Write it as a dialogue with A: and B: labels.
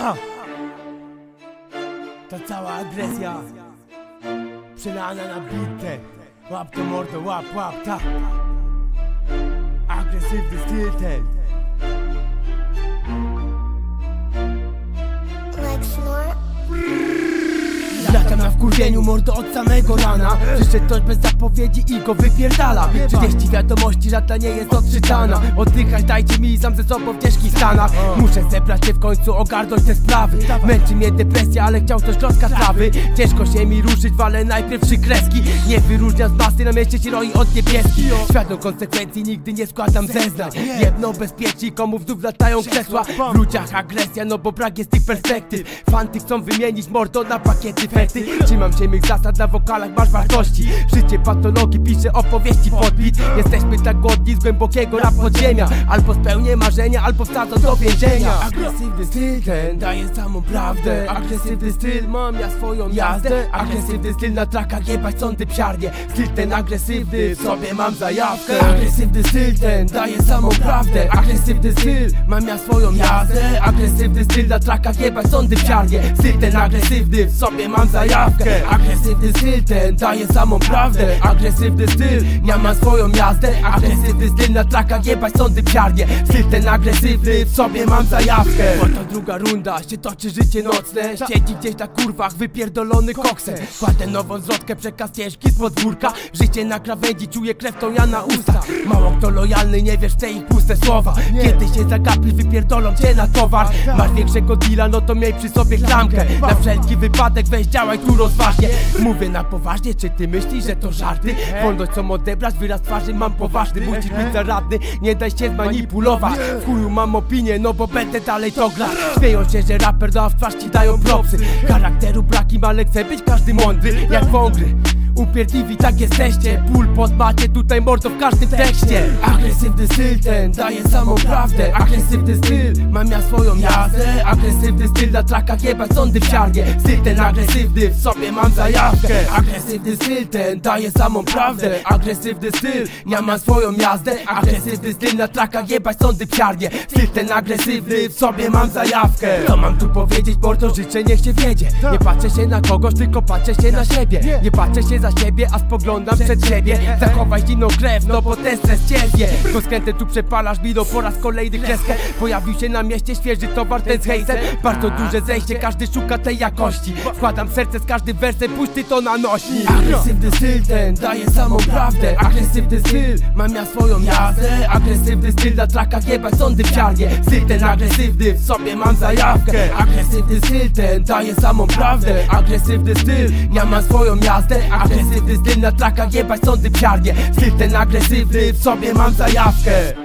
A: Aha. Ta cała agresja Przelana na bitę Łap to mordo, łap, łap, ta. Agresywny styl ten wkurwieniu mordo od samego rana. Przyszedł ktoś bez zapowiedzi i go wypierdala. 30 wiadomości, żadna nie jest odczytana. Oddychać dajcie mi sam ze sobą w ciężkich stanach. Muszę zebrać się w końcu, ogarnąć te sprawy. Męczy mnie depresja, ale chciał coś klocka trawy. Ciężko się mi ruszyć, walę najpierw trzy kreski. Nie wyróżniam z masy, na mieście się roi od niebieski. Światło konsekwencji nigdy nie składam zeznań. Jedno bezpiecznikomów znów latają krzesła. W ludziach agresja, no bo brak jest tych perspektyw. Fanty chcą wymienić mordo na pakiety fety Trzymam się mych zasad, na wokalach masz wartości. Życie patologii, piszę opowieści podbit Jesteśmy tak godni z głębokiego rap podziemia. Albo spełnię marzenia, albo wsadzą do więzienia. Agresywny styl ten daje samą prawdę. Agresywny styl, mam ja swoją jazdę. Agresywny styl na trakach jebać sądy psiarnie. Styl ten agresywny, w sobie mam zajawkę. Agresywny styl ten daje samą prawdę. Agresywny styl, mam ja swoją jazdę. Agresywny styl na trakach jebać sądy psiarnie. Styl ten agresywny, w sobie mam zajawkę Agresywny styl ten daje samą prawdę. Agresywny styl, ja mam swoją jazdę. Agresywny styl na trakach jebać sądy psiarnie Styl ten agresywny, w sobie mam zajawkę. Oto druga runda, się toczy życie nocne. Siedzi gdzieś na kurwach, wypierdolony koksem Kładę nową zwrotkę, przekaz ciężki z podwórka Życie na krawędzi, czuję krew tą ja na usta. Mało kto lojalny, nie wiesz te ich puste słowa. Kiedy się zagapisz, wypierdolą cię na towar. Masz większego deala, no to miej przy sobie klamkę. Na wszelki wypadek weź działaj tu rozważnie. Mówię na poważnie, czy ty myślisz, że to żarty? Wolność chcą odebrać, wyraz twarzy mam poważny Musisz być zaradny, nie daj się zmanipulować. W chuju mam opinię, no bo będę dalej to grać. Śmieją się, że raper, no a w twarz ci dają propsy. Charakteru braki, ale chce być każdy mądry Jak wągry Upierdliwi tak jesteście. Ból pod macie tutaj mordo w każdym tekście. Agresywny styl ten daje samą prawdę. Agresywny styl, mam ja swoją jazdę. Agresywny styl na trakach jebać sądy w siarnie. Styl ten agresywny, w sobie mam zajawkę. Agresywny styl ten daje samą prawdę. Agresywny styl, ja mam swoją jazdę. Agresywny styl na trakach jebać sądy w siarnie. Styl ten agresywny, w sobie mam zajawkę. Co mam tu powiedzieć, mordo? Życzę niech się wiedzie. Nie patrzę się na kogoś, tylko patrzę się na siebie. Nie patrzę się za siebie, a spoglądam przed siebie. Zachowaj zimną krew, no bo ten stres cierpię Go skrętę tu przepalasz mi, no po raz kolejny kreskę. Pojawił się na mieście świeży towar, ten z hejsem Bardzo duże zejście, każdy szuka tej jakości. Wkładam serce z każdym wersem, puść ty to na nośnik Agresywny styl ten daje samą prawdę. Agresywny styl, mam ja swoją jazdę. Agresywny styl na trakach jebać sądy w siarnie Styl ten agresywny, w sobie mam zajawkę. Agresywny styl ten daje samą prawdę. Agresywny styl, ja mam swoją jazdę Agresywny styl na trakach jebać sądy psiarnie Styl ten agresywny, w sobie mam zajawkę